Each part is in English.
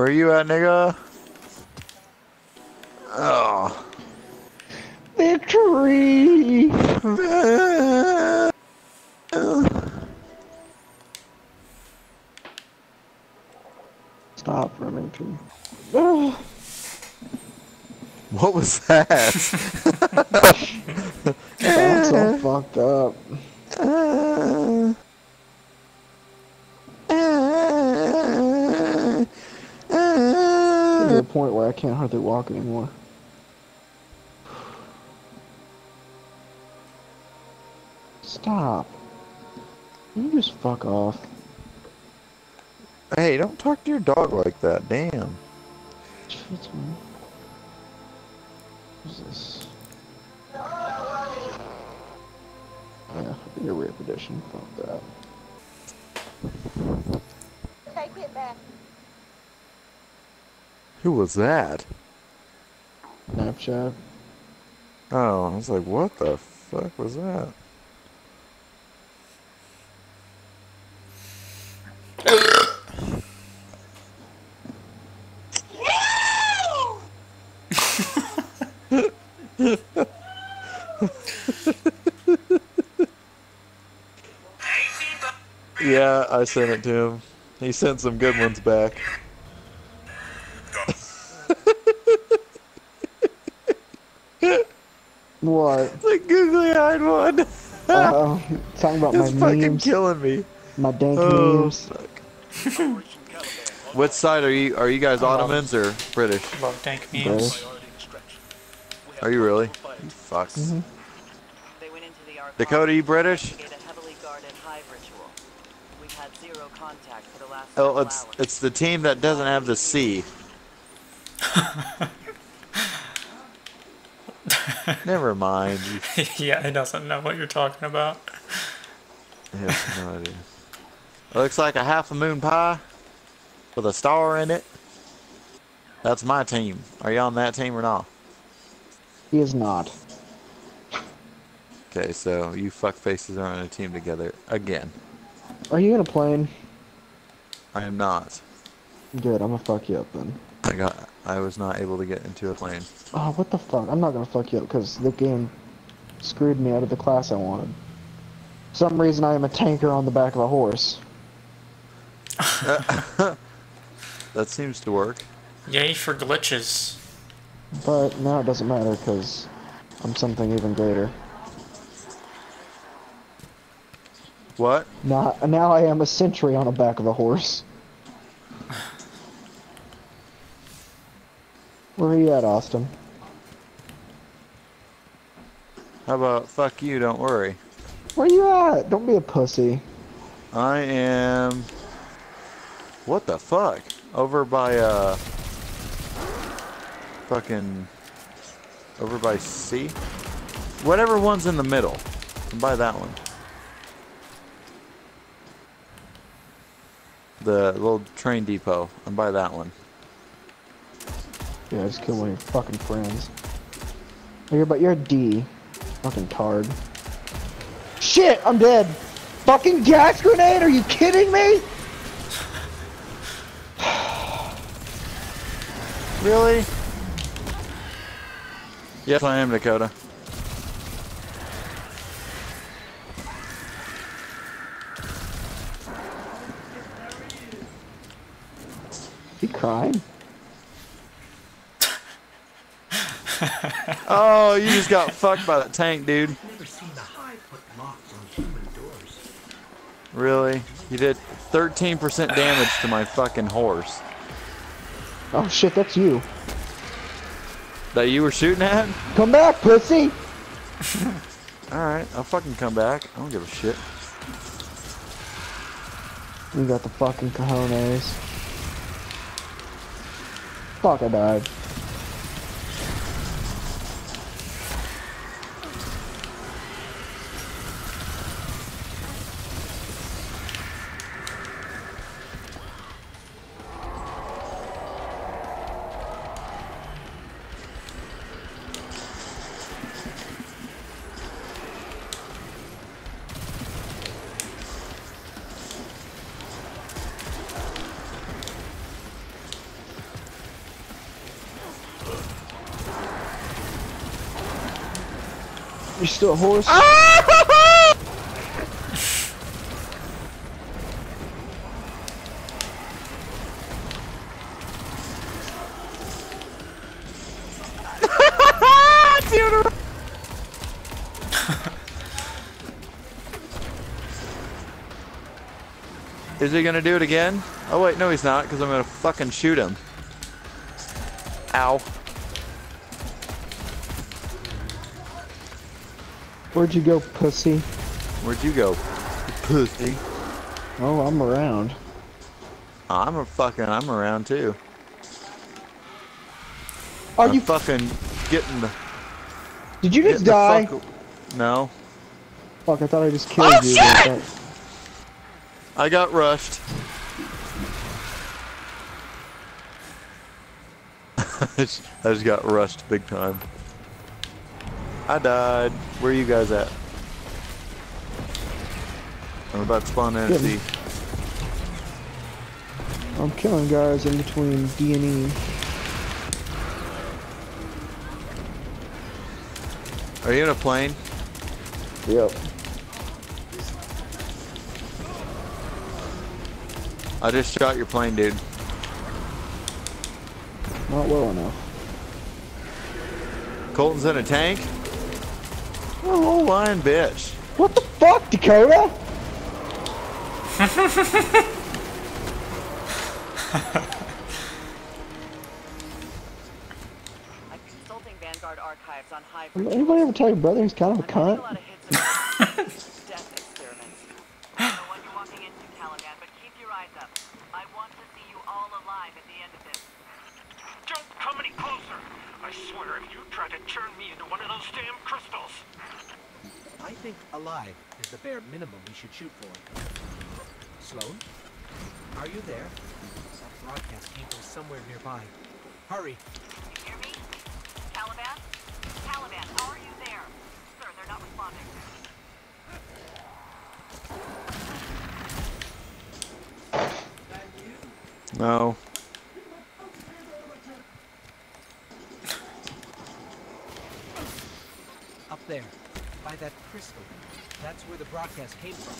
Where are you at, nigga? Oh. Victory! Stop, Remington. Oh, What was that? that's all fucked up. the point where I can't hardly walk anymore. Stop. You just fuck off. hey, don't talk to your dog like that. Damn. Shit, man. What's this? Yeah, your rare edition. Fuck that. Take it back. Who was that? Snapchat. Oh, I was like, what the fuck was that? yeah, I sent it to him. He sent some good ones back. What? The googly eyed one. Uh, talking about my It's fucking memes. killing me. My dank Oh, memes. fuck. What side are you? Are you guys Ottomans or British? Love dank memes. British. Are you really? You fucks. They went into the archive Dakota, you British? to investigate a heavily guarded hive ritual. We've had zero contact for the last Oh, it's it's the team that doesn't have the C. Never mind. Yeah, he doesn't know what you're talking about. have no idea. It looks like a half a moon pie with a star in it. That's my team. Are you on that team or not? He is not. Okay, so you fuck faces are on a team together again. Are you in a plane? I am not. Good, I'm gonna fuck you up then. I got. I was not able to get into a plane. Oh, what the fuck? I'm not gonna fuck you up because the game screwed me out of the class I wanted. For some reason I am a tanker on the back of a horse. That seems to work. Yay for glitches. But now it doesn't matter because I'm something even greater. What? Now, now I am a sentry on the back of a horse. Where are you at, Austin? How about fuck you? Don't worry. Where you at? Don't be a pussy. I am. What the fuck? Over by uh. Fucking. Over by C. Whatever one's in the middle. I'm by that one. The little train depot. I'm by that one. Yeah, I just kill one of your fucking friends. Oh, you're, but you're a D. Fucking tard. Shit, I'm dead. Fucking gas grenade? Are you kidding me? Really? Yes, I am Dakota. You crying? Oh, you just got fucked by that tank, dude. Never seen the hive on human doors. Really? You did 13% damage to my fucking horse. Oh shit, that's you. That you were shooting at? Come back, pussy! Alright, I'll fucking come back. I don't give a shit. We got the fucking cojones. Fuck, I died. You still a horse? Ah! Is he gonna do it again? Oh wait, no he's not, because I'm gonna fucking shoot him. Ow. Where'd you go, pussy? Where'd you go? Pussy. Oh, I'm around. I'm a fucking, I'm around too. Are I'm you? fucking getting the, Did you just die? fuck- No. Fuck! I thought I just oh, killed Oh, you. shit! I got rushed. I just got rushed big time. I died. Where are you guys at? I'm about to spawn in Good. see. I'm killing guys in between D and E. Are you in a plane? Yep. I just shot your plane, dude. Not well enough. Coltin's in a tank? Oh, lying bitch. What the fuck, Dakota? I'm consulting Vanguard archives on high Anybody ever tell your brother he's kind of a I'm getting a cunt? lot of hits of death experiments. I don't know what you're walking into, Caliban, but keep your eyes up. I want to see you all alive at the end of this. Don't come any closer! I swear if you try to turn me into one of those damn crystals. I think alive is the bare minimum we should shoot for. Sloane? Are you there? That broadcast came from somewhere nearby. Hurry! You hear me? Caliban? Caliban, are you there? Sir, they're not responding. No. Up there, by that crystal. That's where the broadcast came from.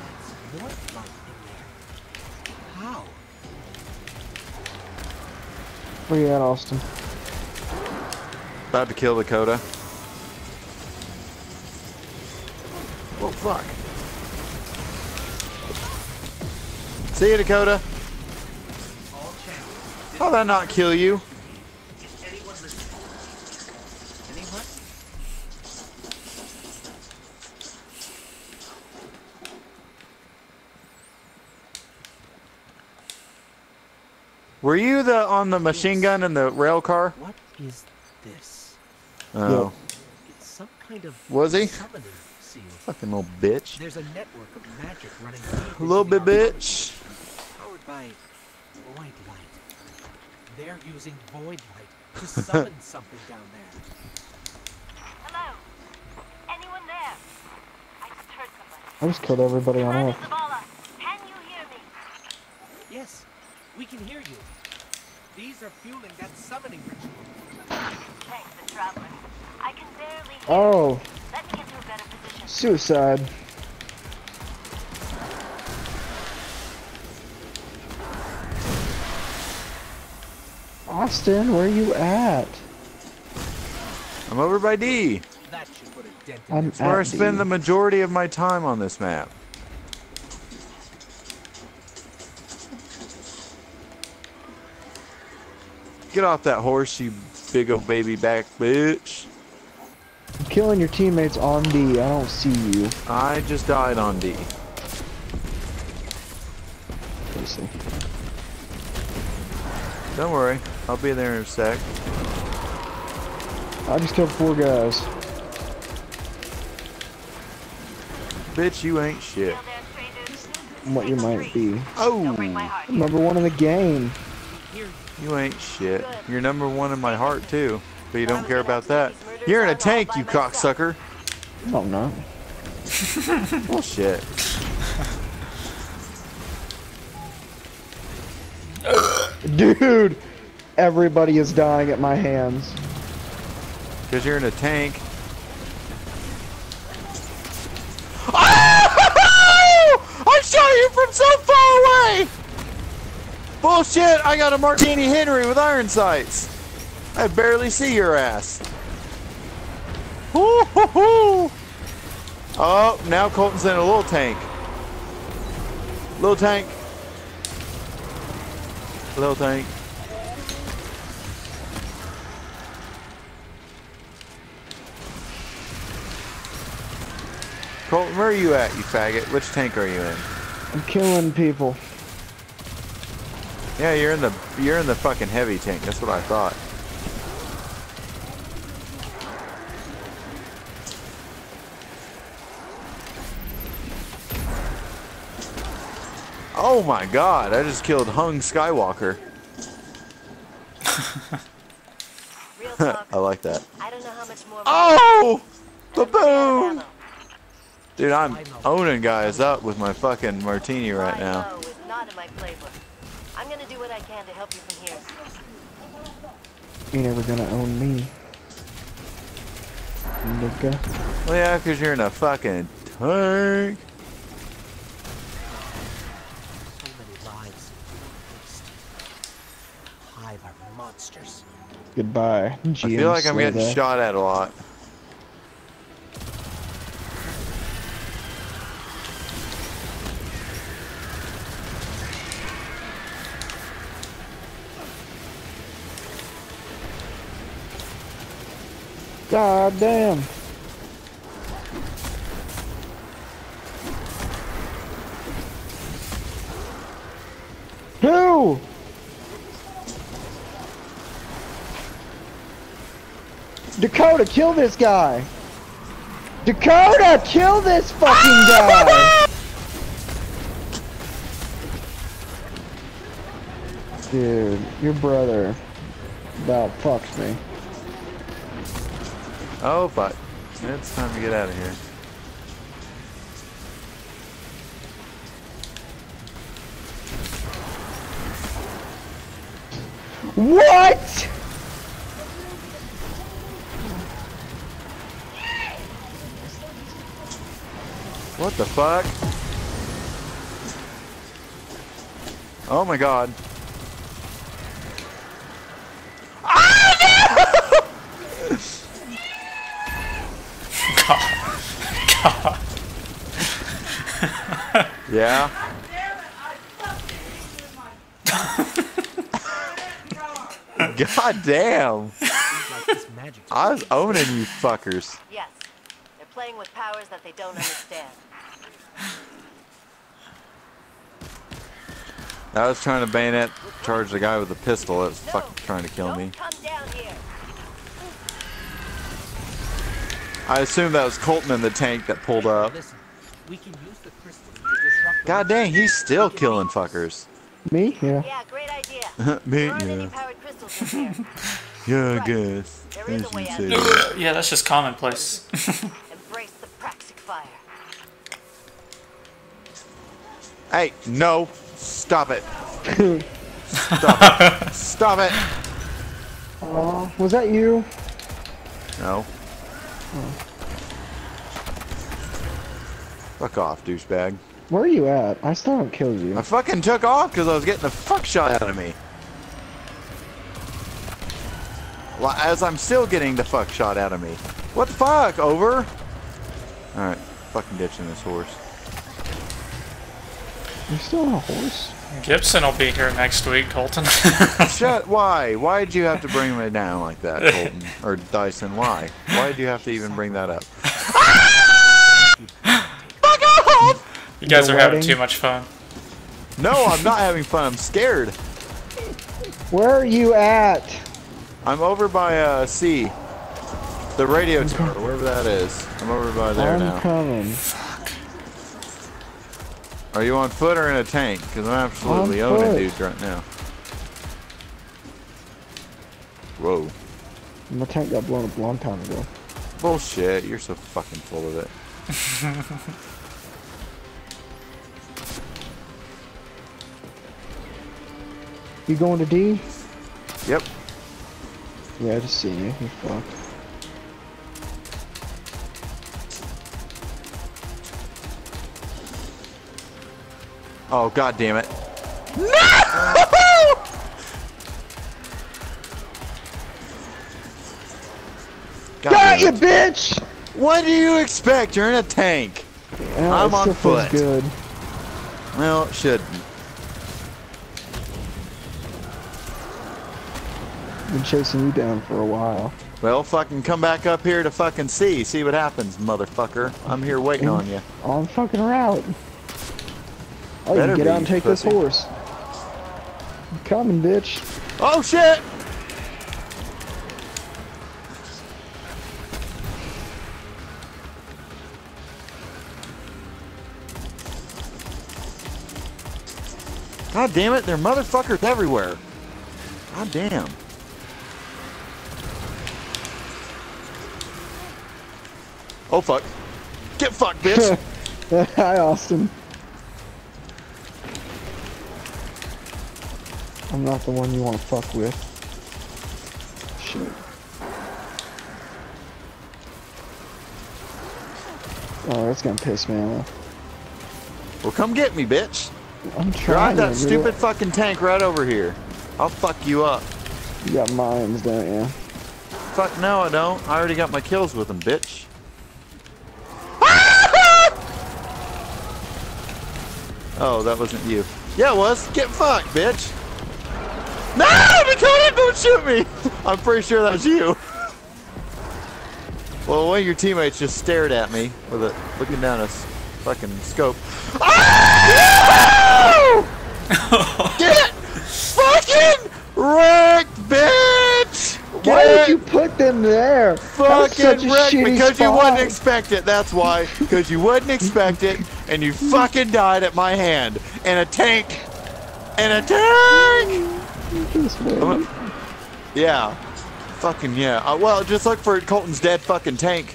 That's North light in there. How? Where you at, Austin? About to kill Dakota. Oh, fuck. See you, Dakota. How'd that not kill you? Is anyone listening? Anyone? Were you the on the machine gun in the rail car? What is this? Oh. It's some kind of Was he? Fucking little bitch. There's a network of magic running A little bit bitch. Powered by void light. They're using void light to summon something down there. Hello? Anyone there? I just heard somebody. I just killed everybody on Commander Earth. Zavala, can you hear me? Yes, we can hear you. These are fueling that summoning ritual. Thanks, the traveler. I can barely hear. Oh, Let me get to a better position. suicide. Austin, where are you at? I'm over by D. That should put a dent in I'm their where I spend D. the majority of my time on this map. Get off that horse, you big old baby back bitch. I'm killing your teammates on D. I don't see you. I just died on D. Let me see. Don't worry, I'll be there in a sec. I just killed four guys. Bitch, you ain't shit. Still there, strangers? What you might be. Don't break my Oh. Number one in the game. you ain't shit. You're number one in my heart too, but you don't care about that. You're in a tank, you cocksucker. Oh No, I'm not. Bullshit. Dude, everybody is dying at my hands. Because you're in a tank. Oh! I shot you from so far away! Bullshit! I got a Martini Henry with iron sights. I barely see your ass. Woo-hoo-hoo! Oh, now Coltin's in a little tank. Little tank. Little tank. Coltin, where are you at, you faggot? Which tank are you in? I'm killing people. Yeah, you're in the you're in the fucking heavy tank. That's what I thought. Oh my god, I just killed Hung Skywalker. I like that. I don't know how much more. Oh! I'm running out of Ba-boom! Dude, I'm owning guys up with my fucking martini right now. know, it's not in my playbook. I'm gonna do what I can to help you from here. You're never gonna own me. Nigga. Well, yeah, because you're in a fucking tank. Hive are monsters. Goodbye. I feel like I'm getting shot at a lot. God damn. Who? Dakota, kill this guy. Dakota, kill this fucking ah! guy. Dude, your brother about fucks me. Oh, fuck. It's time to get out of here. What? What the fuck? Oh my god. God. God. Yeah? God damn. Like this magic. I was owning you fuckers. Yes, they're playing with powers that they don't understand. I was trying to bayonet charge the guy with the pistol that was No, fucking trying to kill me. Come down here. I assume that was Coltin in the tank that pulled up. We can use the to God dang, he's still killing fuckers. Me? Yeah. Yeah, great idea. Me, There aren't yeah. powered crystals in here. Yeah, I guess. There is a way you out. say that. yeah, that's just commonplace. Embrace the praxic fire. Hey, no. Stop it. Stop it. Stop it. Aw, was that you? No. Fuck off, douchebag. Where are you at? I still haven't killed you. I fucking took off because I was getting the fuck shot out of me. Well, as I'm still getting the fuck shot out of me. What the fuck? Over? Alright, fucking ditching this horse. You're still on a horse? Gibson will be here next week, Coltin. Shut. Why? Why'd you have to bring me down like that, Coltin? Or Dyson? Why? Why'd you have to even bring that up? Fuck off! you guys The are having too much fun. No, I'm not having fun. I'm scared. Where are you at? I'm over by uh, C. The radio tower, wherever that is. I'm over by there I'm now. coming. Are you on foot or in a tank? Because I'm absolutely On owning foot. dudes right now. Whoa. My tank got blown up a long time ago. Bullshit. You're so fucking full of it. You going to D? Yep. Yeah, I just seen you. You fuck. Oh god damn it. No! God Got you, it. bitch! What do you expect? You're in a tank. Yeah, I'm on foot. good. Well, it should. Been chasing you down for a while. Well, fucking come back up here to fucking see. See what happens, motherfucker. I'm here waiting on you. I'm fucking route. Oh, you Better can get out and take this horse. I'm coming, bitch. Oh shit! God damn it, there are motherfuckers everywhere. God damn. Oh fuck. Get fucked, bitch! Hi, Austin. I'm not the one you want to fuck with. Shit. Oh, that's gonna piss me off. well, come get me, bitch. I'm Drive trying that to. stupid fucking tank right over here. I'll fuck you up. You got mines, don't you? Fuck no, I don't. I already got my kills with them, bitch. oh, that wasn't you. Yeah, it was. Get fucked, bitch. No, Dakota, don't shoot me. I'm pretty sure that was you. well, one of your teammates just stared at me with a looking down a s- fucking scope. Ah! Get fucking wrecked, bitch. Why did you put them there? That was such fucking a wrecked shitty because you wouldn't expect it. That's why. Because you wouldn't expect it, and you fucking died at my hand in a tank. In a tank. This way. I'm a- yeah. Fucking yeah. Uh, well, just look for Coltin's dead fucking tank.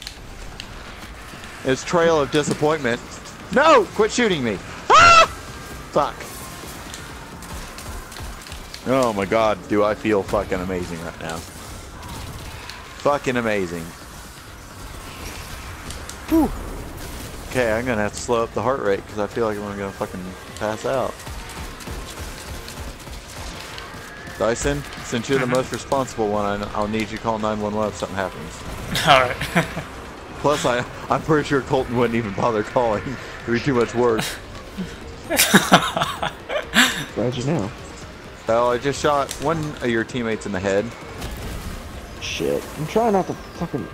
His trail of disappointment. No! Quit shooting me. Ah! Fuck. Oh my god, do I feel fucking amazing right now. Fucking amazing. Whew. Okay, I'm gonna have to slow up the heart rate because I feel like I'm gonna fucking pass out. Dyson, since you're the mm-hmm. most responsible one, I, I'll need you to call 911 if something happens. Alright. Plus, I, I'm pretty sure Coltin wouldn't even bother calling. It'd be too much work. Glad you know. Well, I just shot one of your teammates in the head. Shit. I'm trying not to fucking.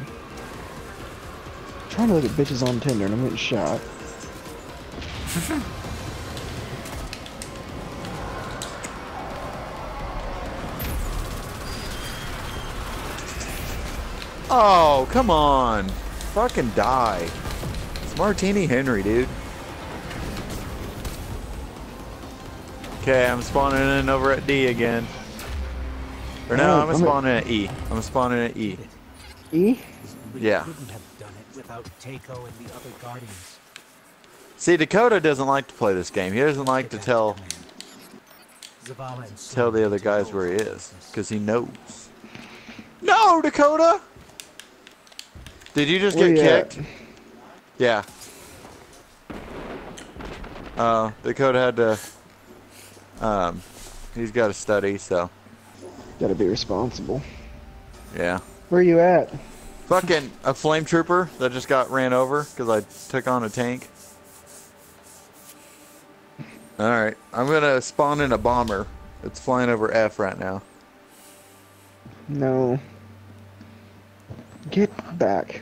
trying to look at bitches on Tinder and I'm getting shot. Oh, come on. Fucking die. It's Martini Henry, dude. Okay, I'm spawning in over at D again. Or no, Oh, I'm I'm at- spawning at E. I'm spawning at E. E? We Yeah. couldn't have done it without Takeo and the other Guardians. See, Dakota doesn't like to play this game. He doesn't like to tell tell the other guys where he is, because he knows. No, Dakota! Did you just Where get you at? kicked? Yeah. Uh, Dakota had to. Um, he's got to study, so Gotta be responsible. yeah. Where are you at? Fucking a flame trooper that just got ran over because I took on a tank. All right, I'm gonna spawn in a bomber. It's flying over F right now. No. Get back.